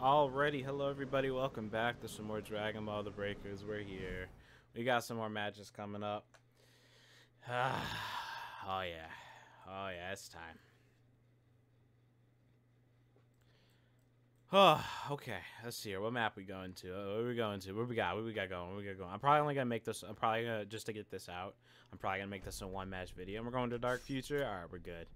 Alrighty, hello everybody, welcome back to some more Dragon Ball The Breakers. We're here. We got some more matches coming up. oh yeah. Oh yeah, it's time. Oh, okay. Let's see here. What map we going to? Uh, what we going to? What we got? What we got going? What we got going? I'm probably only gonna make this. I'm probably gonna just to get this out. I'm probably gonna make this a one match video. And we're going to Dark Future. All right, we're good.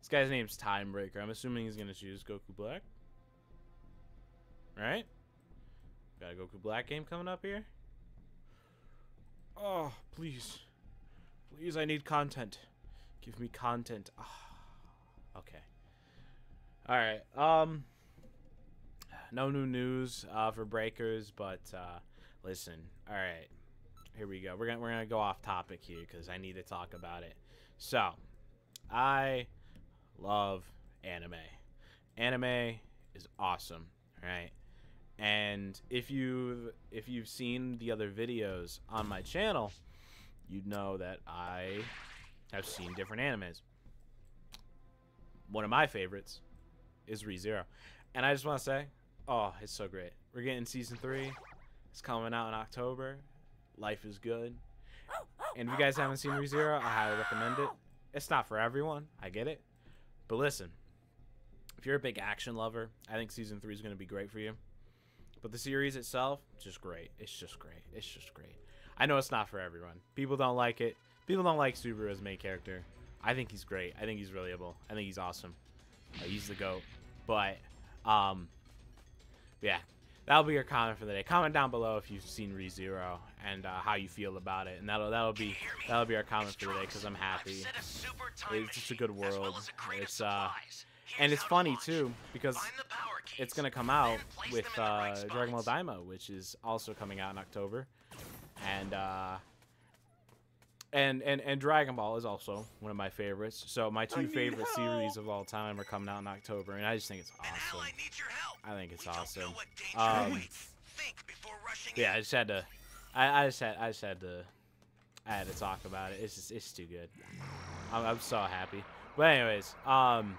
This guy's name's Timebreaker. I'm assuming he's gonna choose Goku Black. Right? Got a Goku Black game coming up here. Oh, please. Please, I need content. Give me content. Oh, okay. Alright, um... No new news uh, for Breakers, but uh, listen. Alright, here we go. We're gonna, we're gonna go off topic here because I need to talk about it. So, I love anime. Anime is awesome, right? And if you if you've seen the other videos on my channel, you'd know that I have seen different animes. One of my favorites is ReZero. And I just want to say, oh, it's so great. We're getting season 3. It's coming out in October. Life is good. And if you guys haven't seen ReZero, I highly recommend it. It's not for everyone. I get it. But listen, if you're a big action lover, I think season 3 is going to be great for you. But the series itself, just great. It's just great. It's just great. I know it's not for everyone. People don't like it. People don't like Subaru as main character. I think he's great. I think he's relatable. I think he's awesome. Uh, he's the goat. But, um, yeah, that'll be your comment for the day. Comment down below if you've seen ReZero and uh, how you feel about it, and that'll that'll be that'll be our comment for the day because I'm happy. It's just a good world. It's uh, and it's funny too because it's gonna come out with uh, Dragon Ball Daima, which is also coming out in October, and uh, and and and Dragon Ball is also one of my favorites. So my two favorite series of all time are coming out in October, and I just think it's awesome. I think it's awesome. Um, yeah, I just had to. I, I just had. I just had to. I had to talk about it. It's just. It's too good. I'm, I'm so happy. But anyways, um.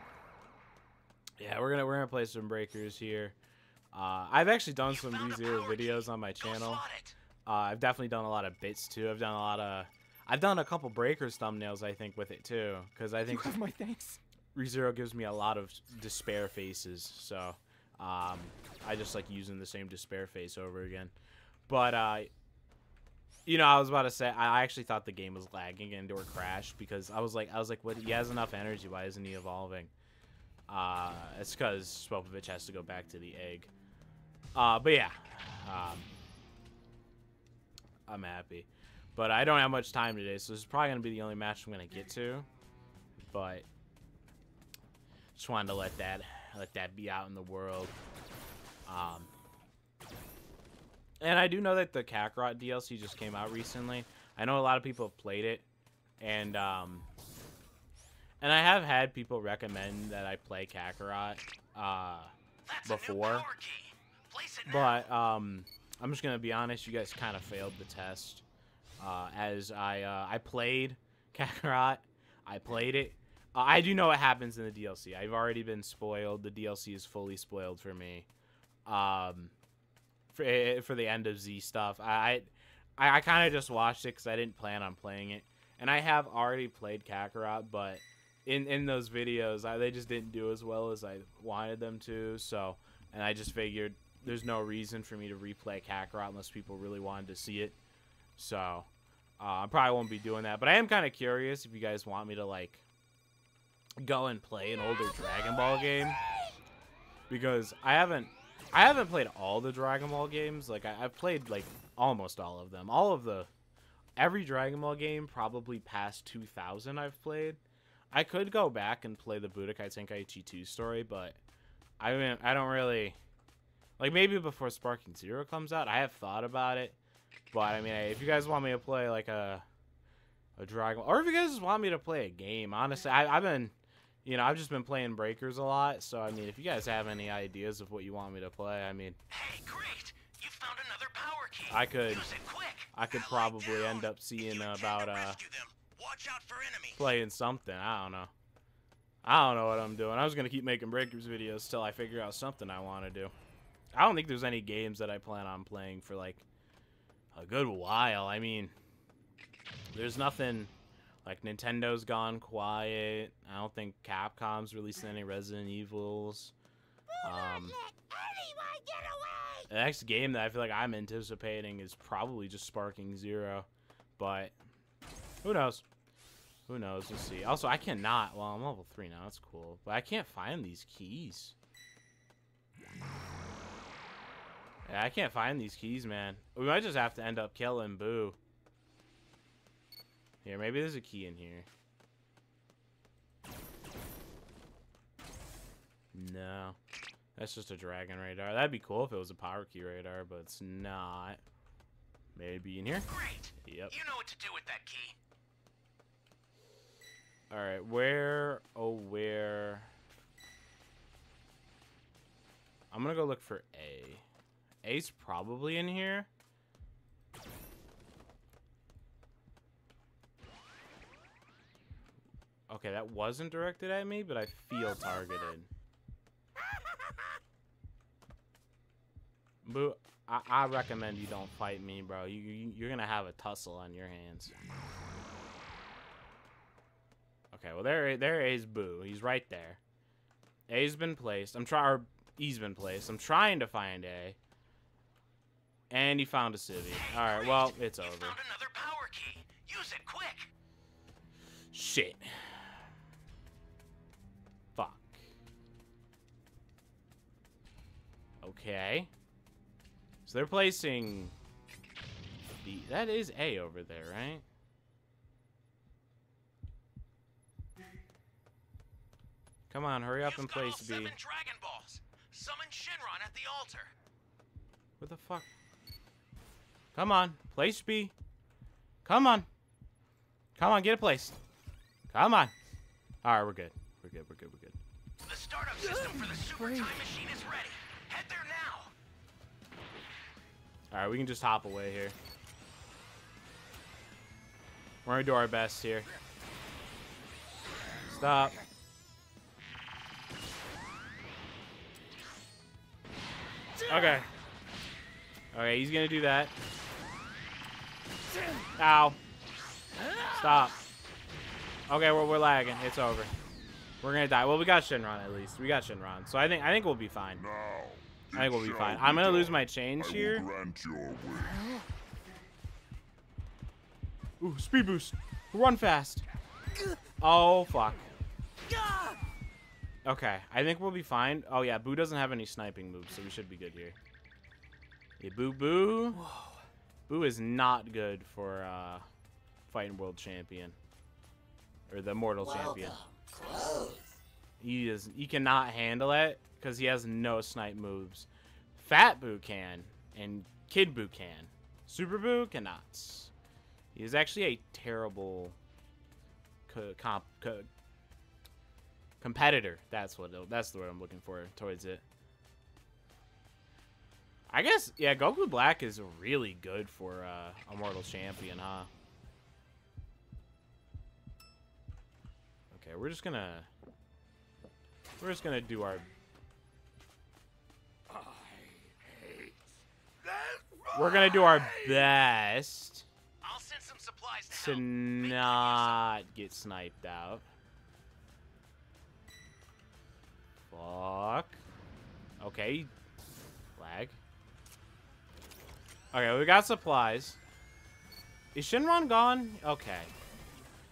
Yeah, we're gonna we're gonna play some breakers here. Uh, I've actually done some ReZero videos on my channel. Uh, I've definitely done a lot of bits too. I've done a lot of, I've done a couple breakers thumbnails I think with it too, because I think you have my thanks. ReZero gives me a lot of despair faces, so um, I just like using the same despair face over again. But uh, you know, I was about to say I actually thought the game was lagging and or crashed because I was like, I was like, what? He has enough energy. Why isn't he evolving? Uh, it's because Spopovich has to go back to the egg. Uh, but yeah, um, I'm happy. But I don't have much time today, so this is probably going to be the only match I'm going to get to. But just wanted to let that let that be out in the world. Um, and I do know that the Kakarot DLC just came out recently. I know a lot of people have played it, and um, and I have had people recommend that I play Kakarot uh, before. But um, I'm just gonna be honest. You guys kind of failed the test. Uh, as I uh, I played Kakarot, I played it. Uh, I do know what happens in the DLC. I've already been spoiled. The DLC is fully spoiled for me. Um, for eh, for the end of Z stuff, I I, I kind of just watched it because I didn't plan on playing it, and I have already played Kakarot, but in in those videos, I, they just didn't do as well as I wanted them to. So, and I just figured there's no reason for me to replay Kakarot unless people really wanted to see it. So, uh, I probably won't be doing that. But I am kind of curious if you guys want me to like go and play an older Dragon Ball game because I haven't I haven't played all the Dragon Ball games. Like I, have played like almost all of them. All of the every Dragon Ball game probably past 2000 I've played. I could go back and play the Budokai Tenkaichi 2 story, but I mean I don't really like maybe before Sparking Zero comes out. I have thought about it, but I mean if you guys want me to play like a a Dragon or if you guys just want me to play a game, honestly, I, I've been you know, I've just been playing Breakers a lot, so I mean, if you guys have any ideas of what you want me to play, I mean, hey, great! You found another power key. I could, I could probably end up seeing about uh, playing something. I don't know. I don't know what I'm doing. I was gonna keep making Breakers videos till I figure out something I want to do. I don't think there's any games that I plan on playing for like a good while. I mean, there's nothing like Nintendo's gone quiet. I don't think Capcom's releasing any Resident Evils. Um, the next game that I feel like I'm anticipating is probably just Sparking Zero, but who knows? Who knows? We'll see. Also, I cannot. Well, I'm level three now. That's cool, but I can't find these keys. Yeah, I can't find these keys, man. We might just have to end up killing Buu. Here, maybe there's a key in here. No. That's just a dragon radar. That'd be cool if it was a power key radar, but it's not. Maybe in here? Great. Yep. You know what to do with that key. Alright, where... Oh, where... I'm gonna go look for A. A's probably in here. Okay, that wasn't directed at me, but I feel targeted. Buu, I, I recommend you don't fight me, bro. You, you you're gonna have a tussle on your hands. Okay, well there there is Buu. He's right there. A's been placed. I'm trying. E's been placed. I'm trying to find A. And he found a civvy. All right, well it's over. another power key. Use it quick. Shit. Fuck. Okay. So they're placing the that is A over there, right? Come on, hurry up You've and place B. seven Dragon Balls. Summon Shenron at the altar. What the fuck? Come on, place B. Come on. Come on, get a place. Come on. All right, we're good. We're good. We're good. We're good. The startup system for the super time machine is ready. Head there now. All right, we can just hop away here. We're gonna do our best here. Stop. Okay. Okay, he's gonna do that. Ow. Stop. Okay, we're, we're lagging. It's over. We're gonna die. Well, we got Shenron at least. We got Shenron, so I think I think we'll be fine. Now, I think we'll be fine. I'm gonna lose my change here. grant your wish. Ooh, speed boost. Run fast. Oh, fuck. Okay, I think we'll be fine. Oh, yeah, Buu doesn't have any sniping moves, so we should be good here. Yeah, Buu Buu. Buu is not good for uh, fighting world champion. Or the mortal champion. He is he cannot handle it because he has no snipe moves. Fat Buu can, and Kid Buu can. Super Buu cannot. He is actually a terrible co- comp co- competitor. That's what it- that's the word I'm looking for towards it. I guess yeah, Goku Black is really good for uh, a mortal champion, huh? Okay, we're just gonna we're just gonna do our we're gonna do our best I'll send some supplies to to help. Make good use of not get sniped out. Fuck. Okay. Lag. Okay, we got supplies. Is Shenron gone? Okay.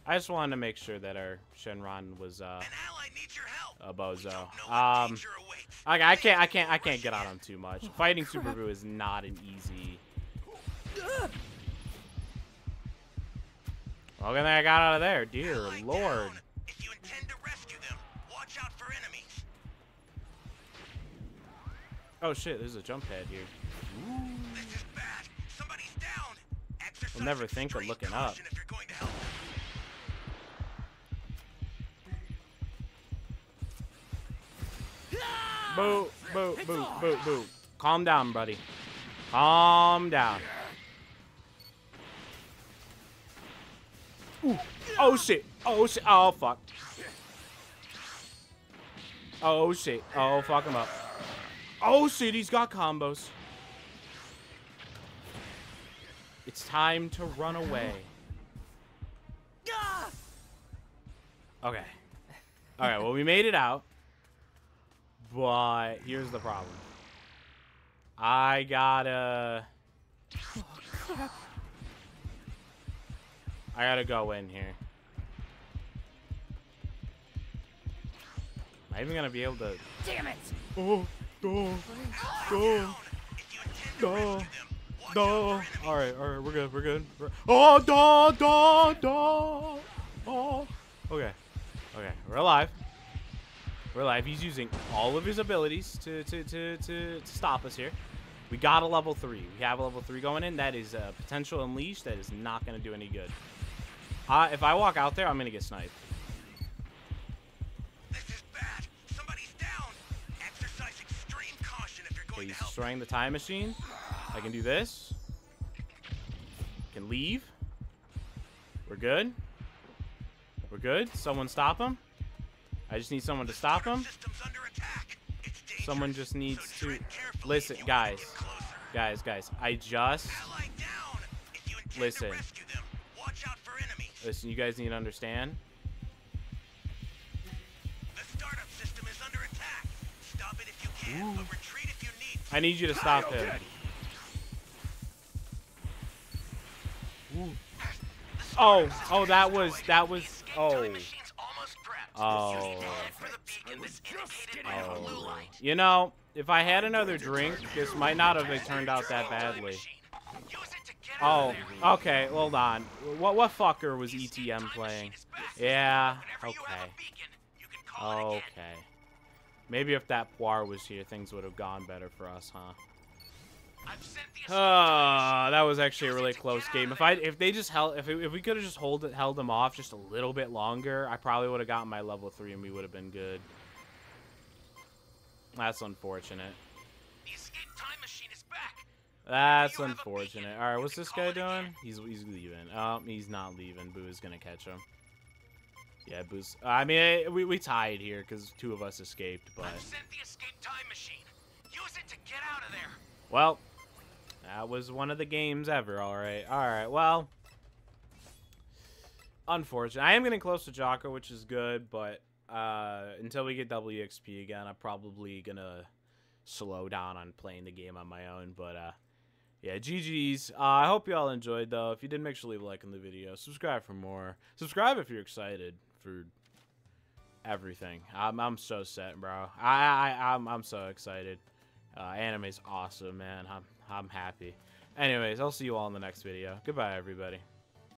I just wanted to make sure that our Shenron was uh An ally needs your help. a bozo. don't know what Um. Okay, I can't, I can't, I can't get on him too much. Fighting Super Buu is not an easy. Well, then I got out of there, dear lord. Oh shit, there's a jump pad here. Exercise never think of looking up. Boo, boo, boo, boo, boo. Calm down, buddy. Calm down. Ooh. Oh shit. Oh shit. Oh fuck. Oh shit. Oh fuck him up. Oh, City's got combos. It's time to run away. Okay. Alright, well, we made it out. But here's the problem. I gotta... I gotta go in here. Am I even gonna be able to... Damn it! Oh, go, go, go, go. All right, all right, we're good, we're good. We're... Oh, da, da, da. Oh. Okay, okay, we're alive. We're alive. He's using all of his abilities to to to to, to stop us here. We got a level three. We have a level three going in. That is a potential unleash. That is not gonna do any good. Uh, if I walk out there, I'm gonna get sniped. Caution if you're Okay, going to he's destroying the time machine. I can do this. Can leave. We're good. We're good. Someone stop him. I just need someone to stop him. System's under attack. It's dangerous, Someone just needs so to listen, if you wanna guys. Guys, guys. I just down. If you Listen. to them, watch out for listen. You guys need to understand. The I need you to stop him. Oh, oh, that was that was. Oh. Oh. Oh. You know, if I had another drink, this might not have turned out that badly. Oh, okay, hold on. What what fucker was ETM playing? Yeah, okay. Okay. Maybe if that Poir was here, things would have gone better for us, huh? I've sent the escape Ah, that was actually a really close game. If I if they just held if, it, if we could have just hold it, held them off just a little bit longer, I probably would have gotten my level three and we would have been good. That's unfortunate. The escape time machine is back. That's You have a unfortunate. All right, what's this guy doing? He's he's leaving. Oh, he's not leaving. Buu is gonna catch him. Yeah, Buu's. I mean, eh, we we tied here because two of us escaped, but I've sent the escape time machine. Use it to get out of there. well, that was one of the games ever. All right, all right. Well, unfortunate. I am getting close to Jocko, which is good, but uh, until we get WXP again, I'm probably gonna slow down on playing the game on my own. But uh, yeah, GG's. Uh, I hope you all enjoyed though. If you did, make sure to leave a like on the video. Subscribe for more. Subscribe if you're excited for everything. I'm I'm so set, bro. I I I'm I'm so excited. Uh, anime's awesome, man. I'm I'm happy. Anyways, I'll see you all in the next video. Goodbye, everybody.